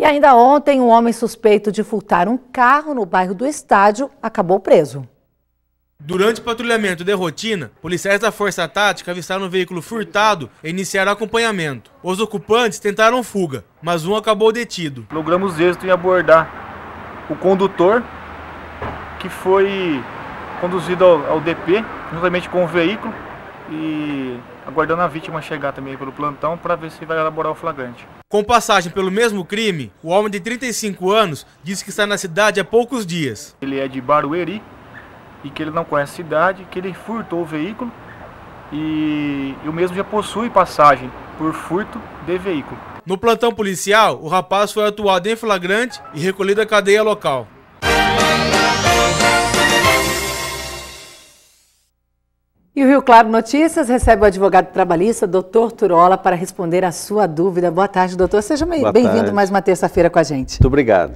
E ainda ontem, um homem suspeito de furtar um carro no bairro do Estádio acabou preso. Durante o patrulhamento de rotina, policiais da Força Tática avistaram um veículo furtado e iniciaram acompanhamento. Os ocupantes tentaram fuga, mas um acabou detido. Logramos êxito em abordar o condutor, que foi conduzido ao, ao DP, juntamente com o veículo, e aguardando a vítima chegar também pelo plantão para ver se vai elaborar o flagrante. Com passagem pelo mesmo crime, o homem de 35 anos disse que está na cidade há poucos dias. Ele é de Barueri e que ele não conhece a cidade, que ele furtou o veículo e o mesmo já possui passagem por furto de veículo. No plantão policial, o rapaz foi atuado em flagrante e recolhido à cadeia local. E o Rio Claro Notícias recebe o advogado trabalhista, doutor Turola, para responder a sua dúvida. Boa tarde, doutor. Seja bem-vindo mais uma terça-feira com a gente. Muito obrigado.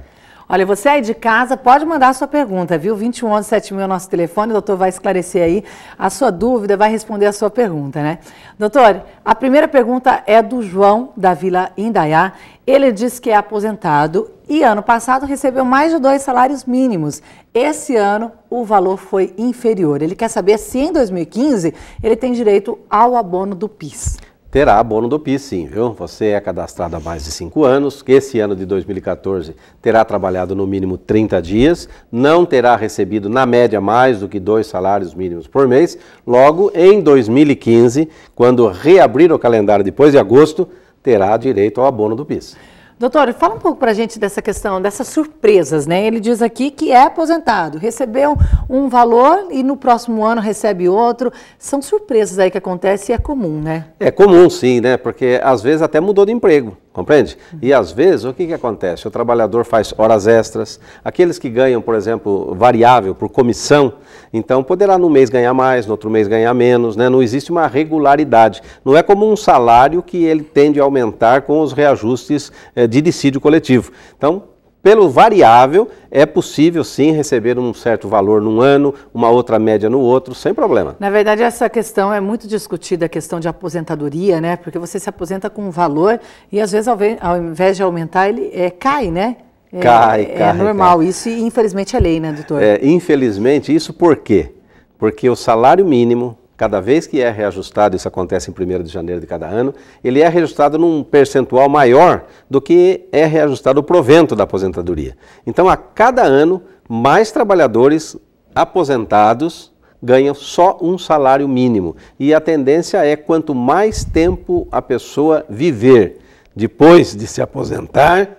Olha, você aí de casa pode mandar a sua pergunta, viu? 2111 7000 é o nosso telefone, o doutor vai esclarecer aí a sua dúvida, vai responder a sua pergunta, né? Doutor, a primeira pergunta é do João, da Vila Indaiá. Ele diz que é aposentado e ano passado recebeu mais de dois salários mínimos. Esse ano o valor foi inferior. Ele quer saber se em 2015 ele tem direito ao abono do PIS terá abono do PIS, sim, viu? Você é cadastrado há mais de cinco anos, esse ano de 2014 terá trabalhado no mínimo 30 dias, não terá recebido, na média, mais do que dois salários mínimos por mês. Logo, em 2015, quando reabrir o calendário depois de agosto, terá direito ao abono do PIS. Doutor, fala um pouco para a gente dessa questão, dessas surpresas, né? Ele diz aqui que é aposentado, recebeu um valor e no próximo ano recebe outro. São surpresas aí que acontecem e é comum, né? É comum, sim, né? Porque às vezes até mudou de emprego. Compreende? E às vezes o que, que acontece? O trabalhador faz horas extras, aqueles que ganham, por exemplo, variável por comissão, então poderá no mês ganhar mais, no outro mês ganhar menos, né? não existe uma regularidade. Não é como um salário que ele tende a aumentar com os reajustes eh, de dissídio coletivo. Então, pelo variável, é possível sim receber um certo valor num ano, uma outra média no outro, sem problema. Na verdade, essa questão é muito discutida, a questão de aposentadoria, né? Porque você se aposenta com um valor e às vezes, ao invés de aumentar, ele é, cai, né? É, cai, é, cai. É normal cai. isso e infelizmente é lei, né, doutor? É, infelizmente, isso por quê? Porque o salário mínimo Cada vez que é reajustado, isso acontece em 1 de janeiro de cada ano, ele é reajustado num percentual maior do que é reajustado o provento da aposentadoria. Então, a cada ano, mais trabalhadores aposentados ganham só um salário mínimo. E a tendência é quanto mais tempo a pessoa viver depois de se aposentar,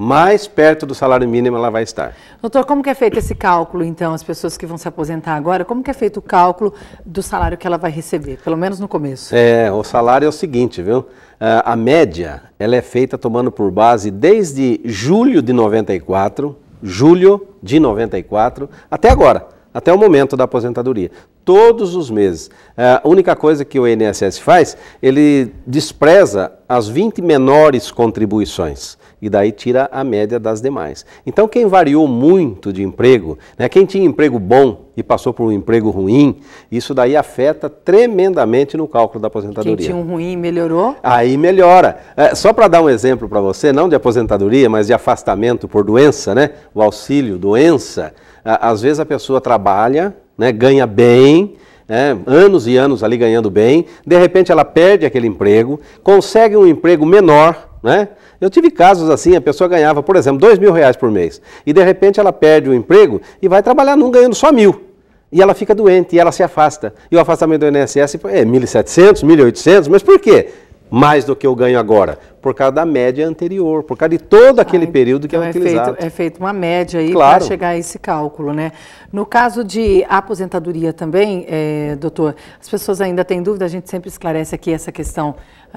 mais perto do salário mínimo ela vai estar. Doutor, como que é feito esse cálculo, então, as pessoas que vão se aposentar agora, como que é feito o cálculo do salário que ela vai receber, pelo menos no começo? É, o salário é o seguinte, viu? A média, ela é feita tomando por base desde julho de 94, julho de 94, até agora, até o momento da aposentadoria todos os meses. A única coisa que o INSS faz, ele despreza as 20 menores contribuições e daí tira a média das demais. Então, quem variou muito de emprego, né, quem tinha emprego bom e passou por um emprego ruim, isso daí afeta tremendamente no cálculo da aposentadoria. Quem tinha um ruim melhorou? Aí melhora. É, só para dar um exemplo para você, não de aposentadoria, mas de afastamento por doença, né, o auxílio doença, às vezes a pessoa trabalha, né, ganha bem, né, anos e anos ali ganhando bem, de repente ela perde aquele emprego, consegue um emprego menor, né? Eu tive casos assim, a pessoa ganhava, por exemplo, dois mil reais por mês, e de repente ela perde o emprego e vai trabalhar num ganhando só mil. E ela fica doente e ela se afasta. E o afastamento do INSS é 1.700, 1.800, mas por quê? Mais do que eu ganho agora? Por causa da média anterior, por causa de todo aquele Ai, período que então é, é utilizado. Feito, é feito uma média aí claro. para chegar a esse cálculo, né? No caso de aposentadoria também, é, doutor, as pessoas ainda têm dúvida, a gente sempre esclarece aqui essa questão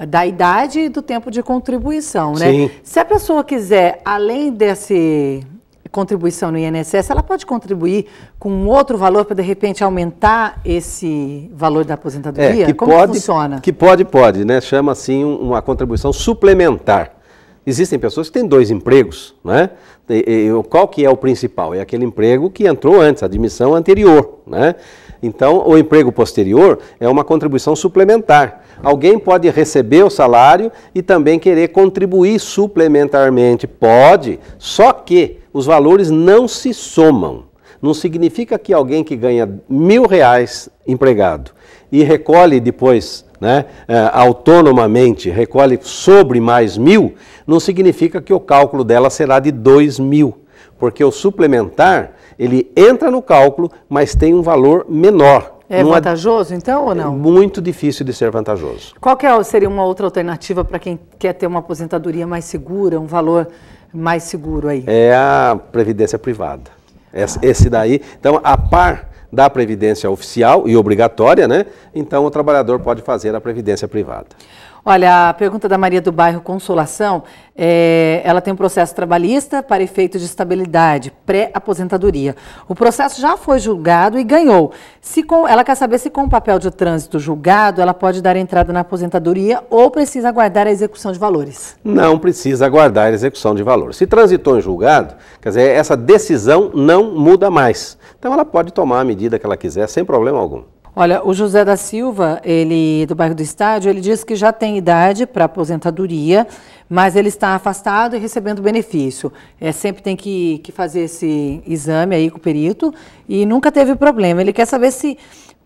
da idade e do tempo de contribuição, né? Sim. Se a pessoa quiser, além desse contribuição no INSS, ela pode contribuir com outro valor para de repente aumentar esse valor da aposentadoria? É, que Como pode, funciona? Que pode, pode, né? Chama assim uma contribuição suplementar. Existem pessoas que têm dois empregos, né? E, e, qual que é o principal? É aquele emprego que entrou antes, a admissão anterior, né? Então, o emprego posterior é uma contribuição suplementar. Alguém pode receber o salário e também querer contribuir suplementarmente. Pode, só que os valores não se somam. Não significa que alguém que ganha mil reais empregado e recolhe depois né, é, autonomamente, recolhe sobre mais mil, não significa que o cálculo dela será de dois mil. Porque o suplementar ele entra no cálculo, mas tem um valor menor. É vantajoso, então, ou não? É muito difícil de ser vantajoso. Qual é, seria uma outra alternativa para quem quer ter uma aposentadoria mais segura, um valor mais seguro aí? É a previdência privada. Esse, ah. esse daí, então, a par da previdência oficial e obrigatória, né? Então o trabalhador pode fazer a previdência privada. Olha, a pergunta da Maria do Bairro Consolação, é, ela tem um processo trabalhista para efeito de estabilidade, pré-aposentadoria. O processo já foi julgado e ganhou. Se com, ela quer saber se com o papel de trânsito julgado, ela pode dar entrada na aposentadoria ou precisa aguardar a execução de valores. Não precisa aguardar a execução de valores. Se transitou em julgado, quer dizer, essa decisão não muda mais. Então ela pode tomar a medida que ela quiser sem problema algum. Olha, o José da Silva, ele do bairro do Estádio, ele diz que já tem idade para aposentadoria, mas ele está afastado e recebendo benefício. É, sempre tem que, que fazer esse exame aí com o perito e nunca teve problema. Ele quer saber se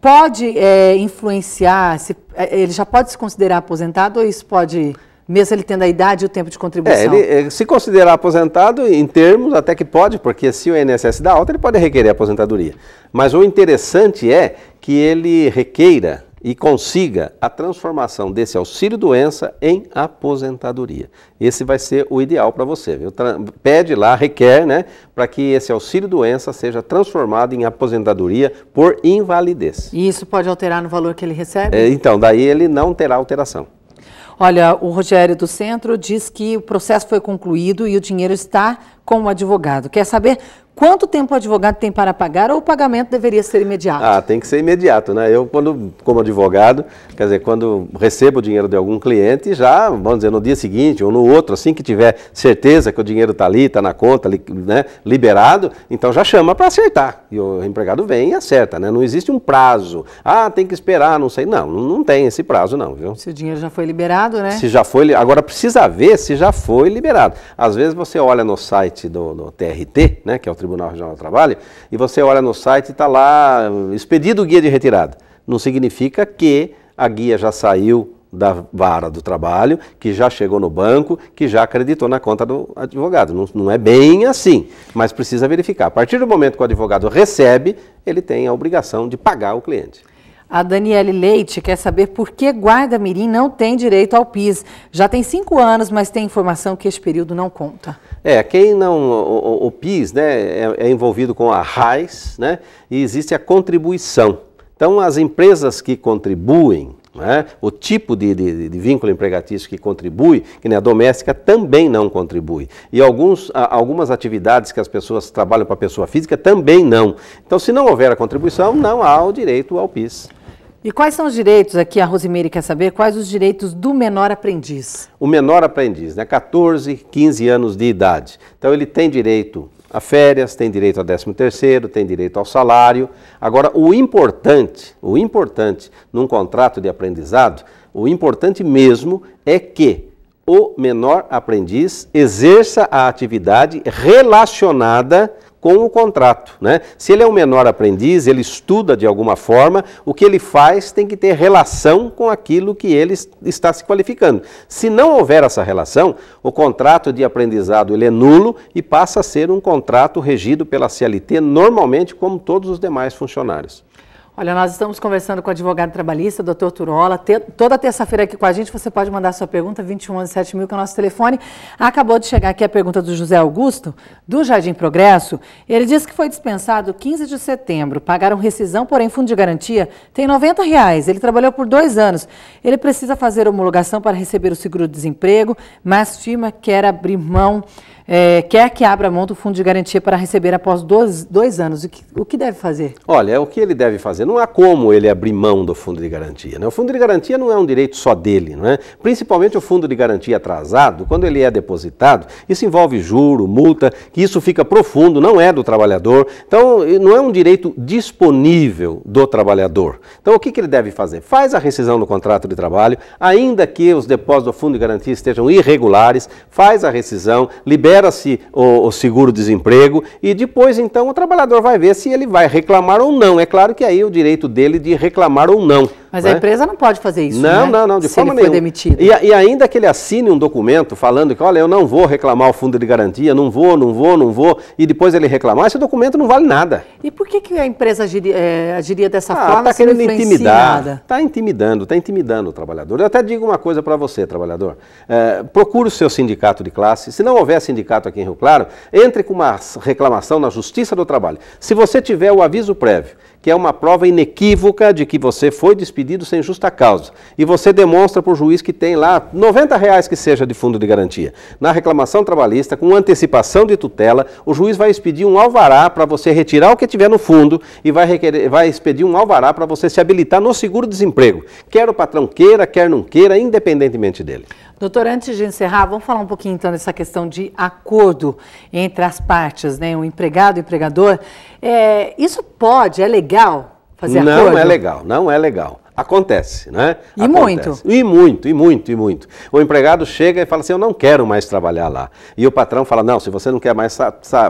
pode é, influenciar, se é, ele já pode se considerar aposentado ou isso pode mesmo ele tendo a idade e o tempo de contribuição? É, ele, se considerar aposentado, em termos, até que pode, porque se o INSS dá alta, ele pode requerer aposentadoria. Mas o interessante é que ele requeira e consiga a transformação desse auxílio-doença em aposentadoria. Esse vai ser o ideal para você. Viu? Pede lá, requer, né, para que esse auxílio-doença seja transformado em aposentadoria por invalidez. E isso pode alterar no valor que ele recebe? É, então, daí ele não terá alteração. Olha, o Rogério do Centro diz que o processo foi concluído e o dinheiro está com o advogado. Quer saber Quanto tempo o advogado tem para pagar ou o pagamento deveria ser imediato? Ah, tem que ser imediato, né? Eu, quando, como advogado, quer dizer, quando recebo o dinheiro de algum cliente, já, vamos dizer, no dia seguinte ou no outro, assim que tiver certeza que o dinheiro está ali, está na conta, né, liberado, então já chama para acertar. E o empregado vem e acerta, né? Não existe um prazo. Ah, tem que esperar, não sei. Não, não tem esse prazo, não, viu? Se o dinheiro já foi liberado, né? Se já foi. Agora precisa ver se já foi liberado. Às vezes você olha no site do, do TRT, né, que é o Tribunal Regional do Trabalho, e você olha no site e está lá, expedido o guia de retirada. Não significa que a guia já saiu da vara do trabalho, que já chegou no banco, que já acreditou na conta do advogado. Não, não, é bem assim, mas precisa verificar. A partir do momento que o advogado recebe, ele tem a obrigação de pagar o cliente. A Daniele Leite quer saber por que Guarda Mirim não tem direito ao PIS. Já tem cinco anos, mas tem informação que esse período não conta. É, quem não. O, o PIS né, é, é, envolvido com a RAIS né, e existe a contribuição. Então, as empresas que contribuem, né, o tipo de, de, de, vínculo empregatício que contribui, que nem a doméstica, também não contribui. E alguns, algumas atividades que as pessoas trabalham para a pessoa física também não. Então, se não houver a contribuição, não há o direito ao PIS. E quais são os direitos, aqui a Rosimeire quer saber, quais os direitos do menor aprendiz? O menor aprendiz, né, 14, 15 anos de idade. Então ele tem direito a férias, tem direito a 13 terceiro, tem direito ao salário. Agora, o importante, o importante num contrato de aprendizado, o importante mesmo é que o menor aprendiz exerça a atividade relacionada com o contrato. Né? Se ele é um menor aprendiz, ele estuda de alguma forma, o que ele faz tem que ter relação com aquilo que ele está se qualificando. Se não houver essa relação, o contrato de aprendizado ele é nulo e passa a ser um contrato regido pela CLT normalmente como todos os demais funcionários. Olha, nós estamos conversando com o advogado trabalhista, doutor Turola. Toda terça-feira aqui com a gente, você pode mandar sua pergunta, 21 mil, que é o nosso telefone. Acabou de chegar aqui a pergunta do José Augusto, do Jardim Progresso. Ele disse que foi dispensado 15 de setembro. Pagaram rescisão, porém fundo de garantia tem 90 reais. Ele trabalhou por dois anos. Ele precisa fazer homologação para receber o seguro-desemprego, mas que quer abrir mão é, quer que abra mão do fundo de garantia para receber após dois, dois anos. O que, o que deve fazer? Olha, o que ele deve fazer não há como ele abrir mão do fundo de garantia. Né? O fundo de garantia não é um direito só dele, não é? Principalmente o fundo de garantia atrasado, quando ele é depositado, isso envolve juro, multa, que isso fica profundo, não é do trabalhador. Então, não é um direito disponível do trabalhador. Então, o que, que ele deve fazer? Faz a rescisão do contrato de trabalho, ainda que os depósitos do fundo de garantia estejam irregulares, faz a rescisão, libera-se o, o seguro-desemprego e depois, então, o trabalhador vai ver se ele vai reclamar ou não. É claro que aí o direito dele de reclamar ou não. Mas né? a empresa não pode fazer isso, Não, né? não, não, de se forma ele for nenhuma. demitido. E, e ainda que ele assine um documento falando que, olha, eu não vou reclamar o fundo de garantia, não vou, não vou, não vou, e depois ele reclamar, esse documento não vale nada. E por que, que a empresa agiria, é, agiria dessa Ah, forma tá não querendo intimidar. Está intimidando, está intimidando o trabalhador. Eu até digo uma coisa para você, trabalhador. É, procure o seu sindicato de classe. Se não houver sindicato aqui em Rio Claro, entre com uma reclamação na Justiça do Trabalho. Se você tiver o aviso prévio, que é uma prova inequívoca de que você foi despedido sem justa causa, e você demonstra para o juiz que tem lá 90 reais que seja de fundo de garantia. Na reclamação trabalhista, com antecipação de tutela, o juiz vai expedir um alvará para você retirar o que tiver no fundo e vai, requerer, vai expedir um alvará para você se habilitar no seguro-desemprego. Quer o patrão queira, quer não queira, independentemente dele. Doutor, antes de encerrar, vamos falar um pouquinho então dessa questão de acordo entre as partes, né? O empregado e o empregador. É, isso pode, é legal fazer não acordo? é legal, não é legal. Acontece, né? E Acontece. muito? E muito, e muito, e muito. O empregado chega e fala assim: Eu não quero mais trabalhar lá. E o patrão fala: Não, se você não quer mais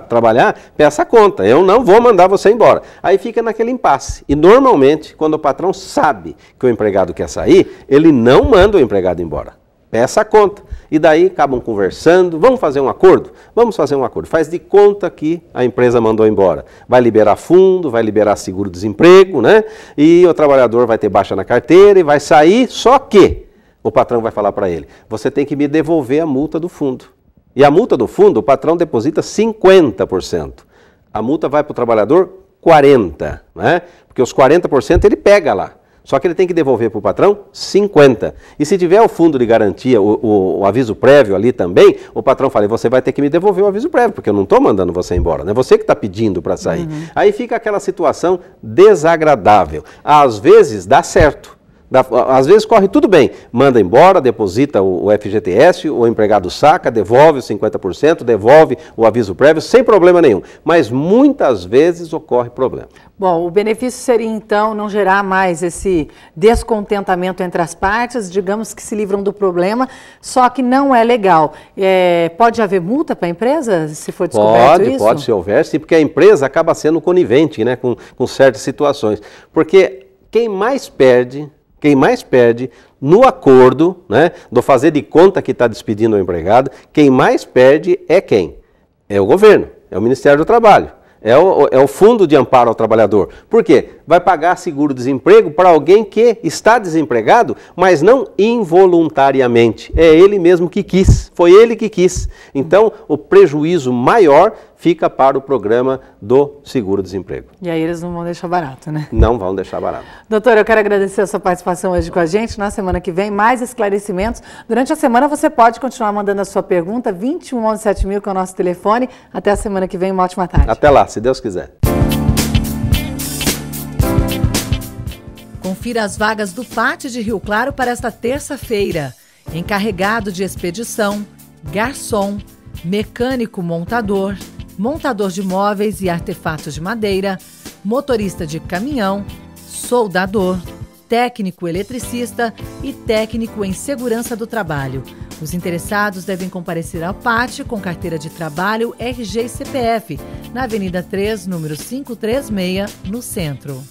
trabalhar, peça a conta. Eu não vou mandar você embora. Aí fica naquele impasse. E normalmente, quando o patrão sabe que o empregado quer sair, ele não manda o empregado embora. Peça a conta. E daí acabam conversando. Vamos fazer um acordo? Vamos fazer um acordo. Faz de conta que a empresa mandou embora. Vai liberar fundo, vai liberar seguro-desemprego, né? E o trabalhador vai ter baixa na carteira e vai sair, só que o patrão vai falar para ele: você tem que me devolver a multa do fundo. E a multa do fundo, o patrão deposita 50%. A multa vai para o trabalhador 40%, né? Porque os 40% ele pega lá. Só que ele tem que devolver para o patrão 50. E se tiver o fundo de garantia, o, o- o aviso prévio ali também, o patrão fala, você vai ter que me devolver o aviso prévio, porque eu não estou mandando você embora, né? Você que está pedindo para sair. Aí fica aquela situação desagradável. Às vezes dá certo. Dá- às vezes corre tudo bem, manda embora, deposita o, o FGTS, o empregado saca, devolve os 50%, devolve o aviso prévio, sem problema nenhum. Mas muitas vezes ocorre problema. Bom, o benefício seria então não gerar mais esse descontentamento entre as partes, digamos que se livram do problema, só que não é legal. É, pode haver multa para a empresa se for descoberto Pode, isso? pode, se houver, sim, porque a empresa acaba sendo conivente né, com, com certas situações. Porque quem mais perde, quem mais perde no acordo, né, do fazer de conta que está despedindo o empregado, quem mais perde é quem? É o governo, é o Ministério do Trabalho. É o, é o fundo de amparo ao trabalhador. Por quê? Vai pagar seguro-desemprego para alguém que está desempregado, mas não involuntariamente. É ele mesmo que quis, foi ele que quis. Então, o prejuízo maior fica para o programa do seguro-desemprego. E aí eles não vão deixar barato, né? Não vão deixar barato. Doutor, eu quero agradecer a sua participação hoje com a gente. Na semana que vem, mais esclarecimentos. Durante a semana, você pode continuar mandando a sua pergunta. 21 11 7000, que é o nosso telefone. Até a semana que vem. Uma ótima tarde. Até lá, se Deus quiser. Confira as vagas do Pátio de Rio Claro para esta terça-feira. Encarregado de expedição, garçom, mecânico montador, montador de móveis e artefatos de madeira, motorista de caminhão, soldador, técnico eletricista e técnico em segurança do trabalho. Os interessados devem comparecer ao pátio com carteira de trabalho RG e CPF, na Avenida 3, número 536, no centro.